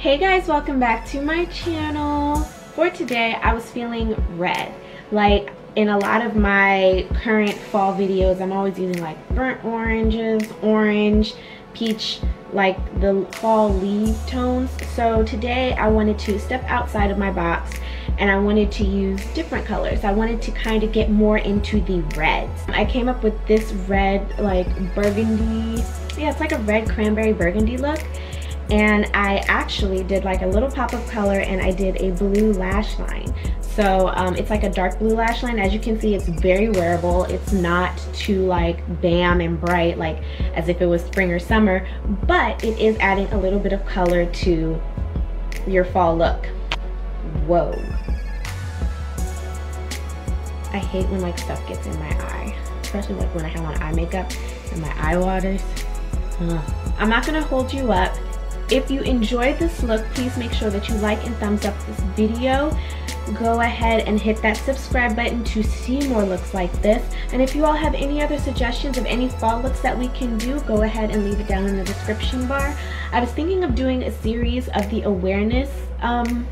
Hey guys, welcome back to my channel. For today, I was feeling red. Like in a lot of my current fall videos, I'm always using like burnt oranges, orange, peach, like the fall leaf tones. So today I wanted to step outside of my box and I wanted to use different colors. I wanted to kind of get more into the reds. I came up with this red like burgundy, yeah, it's like a red cranberry burgundy look and I actually did like a little pop of color and I did a blue lash line. So um, it's like a dark blue lash line. As you can see, it's very wearable. It's not too like bam and bright like as if it was spring or summer, but it is adding a little bit of color to your fall look. Whoa. I hate when like stuff gets in my eye, especially like when I have on eye makeup and my eye waters. Ugh. I'm not gonna hold you up if you enjoyed this look, please make sure that you like and thumbs up this video. Go ahead and hit that subscribe button to see more looks like this. And if you all have any other suggestions of any fall looks that we can do, go ahead and leave it down in the description bar. I was thinking of doing a series of the awareness um,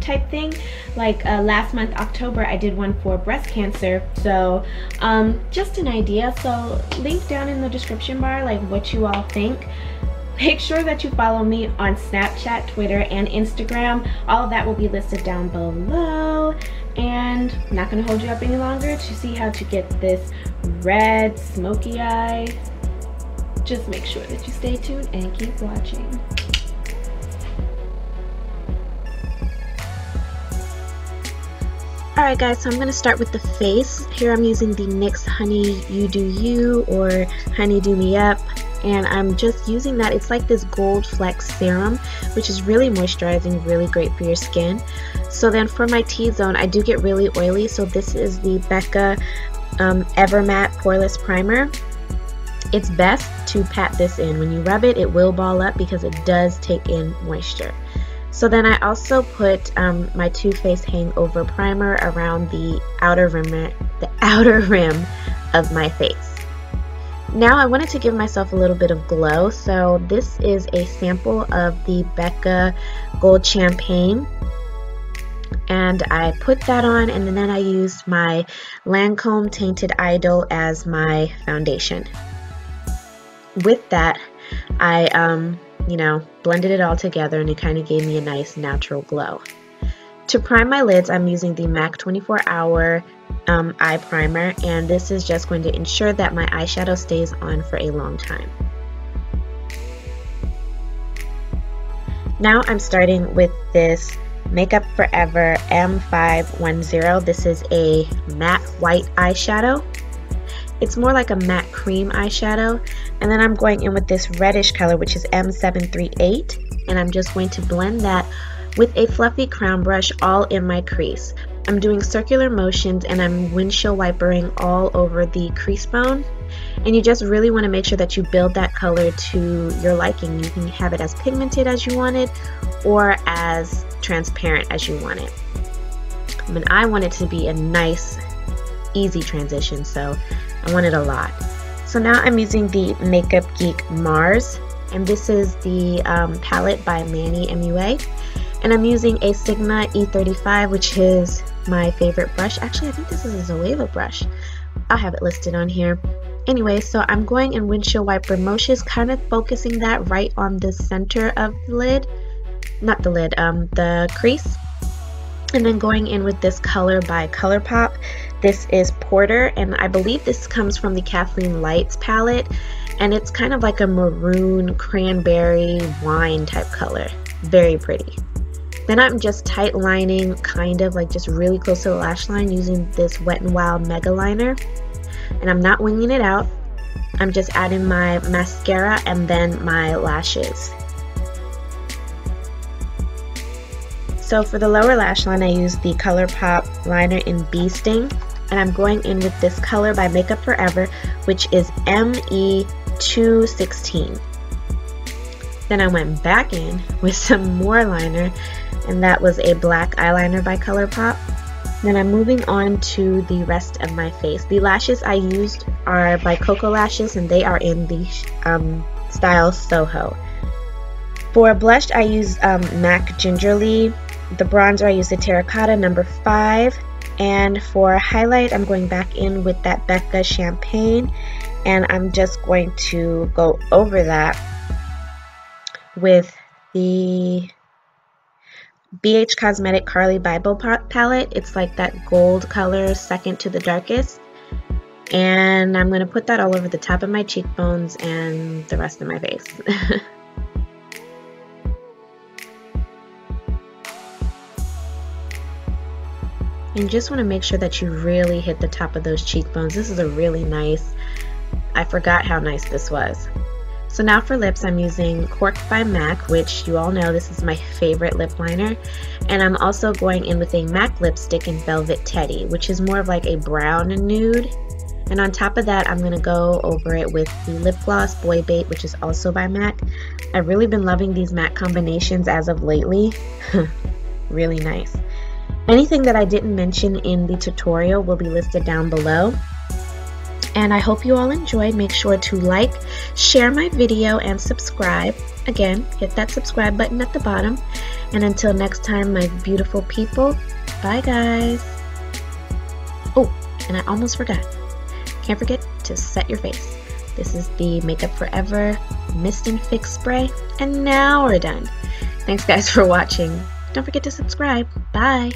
type thing like uh, last month October I did one for breast cancer so um, just an idea so link down in the description bar like what you all think Make sure that you follow me on Snapchat, Twitter, and Instagram. All of that will be listed down below. And I'm not gonna hold you up any longer to see how to get this red smoky eye. Just make sure that you stay tuned and keep watching. Alright guys, so I'm going to start with the face. Here I'm using the NYX Honey You Do You or Honey Dew Me Up and I'm just using that. It's like this gold flecks serum, which is really moisturizing, really great for your skin. So then for my T-zone, I do get really oily, so this is the Becca um, Evermatte Poreless Primer. It's best to pat this in. When you rub it, it will ball up because it does take in moisture. So then I also put um, my Too Faced Hangover Primer around the outer rim, the outer rim of my face. Now I wanted to give myself a little bit of glow, so this is a sample of the Becca Gold Champagne. And I put that on and then I used my Lancome Teint Idole as my foundation. With that, I, um, you know, blended it all together and it kind of gave me a nice natural glow. To prime my lids, I'm using the MAC 24 Hour um, eye primer and this is just going to ensure that my eyeshadow stays on for a long time. Now I'm starting with this Makeup Forever M510. This is a matte white eyeshadow. It's more like a matte cream eyeshadow. And then I'm going in with this reddish color, which is M738. And I'm just going to blend that with a fluffy crown brush all in my crease. I'm doing circular motions and I'm windshield wipering all over the crease bone. And you just really want to make sure that you build that color to your liking. You can have it as pigmented as you want it or as transparent as you want it. I mean, I want it to be a nice, easy transition, so I want it a lot. So now I'm using the Makeup Geek Mars, and this is the um, palette by Manny MUA. And I'm using a Sigma E35, which is my favorite brush. Actually, I think this is a Zoeva brush. I'll have it listed on here. Anyway, so I'm going in windshield wiper motions, kind of focusing that right on the center of the lid. Not the lid, um, the crease. And then going in with this color by ColourPop. This is Porter, and I believe this comes from the Kathleen Lights palette. And it's kind of like a maroon cranberry wine type color. Very pretty. Then I'm just tight lining, kind of like just really close to the lash line using this Wet n Wild Mega Liner. And I'm not winging it out. I'm just adding my mascara and then my lashes. So for the lower lash line, I use the ColourPop liner in Bee Sting. And I'm going in with this color by Makeup Forever, which is ME216. Then I went back in with some more liner and that was a black eyeliner by ColourPop. Then I'm moving on to the rest of my face. The lashes I used are by Koko Lashes and they are in the um, style Soho. For a blush, I use um, MAC Gingerly. The bronzer, I use the Terracotta number 5. And for highlight, I'm going back in with that Becca Champagne. And I'm just going to go over that with the BH Cosmetic Carli Bybel palette. It's like that gold color, second to the darkest. And I'm going to put that all over the top of my cheekbones and the rest of my face. and just want to make sure that you really hit the top of those cheekbones. This is a really nice, I forgot how nice this was. So now for lips, I'm using Cork by MAC, which you all know this is my favorite lip liner. And I'm also going in with a MAC lipstick in Velvet Teddy, which is more of like a brown nude. And on top of that, I'm going to go over it with the lip gloss Boy Bait, which is also by MAC. I've really been loving these MAC combinations as of lately. really nice. Anything that I didn't mention in the tutorial will be listed down below. And I hope you all enjoyed. Make sure to like, share my video, and subscribe. Again, hit that subscribe button at the bottom. And until next time, my beautiful people, bye guys. Oh, and I almost forgot. Can't forget to set your face. This is the Makeup Forever Mist and Fix Spray. And now we're done. Thanks guys for watching. Don't forget to subscribe. Bye.